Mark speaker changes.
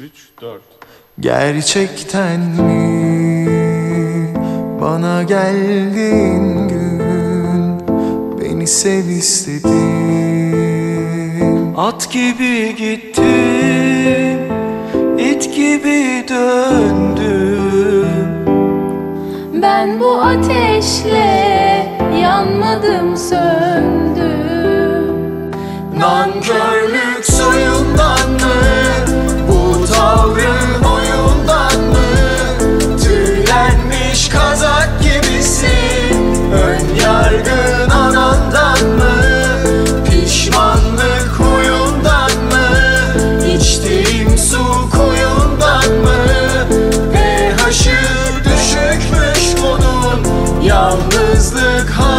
Speaker 1: 3, 4.
Speaker 2: Gerçekten mi? Bana geldiğin gün beni sev istedin. At gibi gittim, it gibi döndüm
Speaker 3: Ben bu ateşle yanmadım söndüm.
Speaker 2: Nankörlük Always look home.